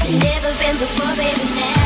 Never been before, baby, now.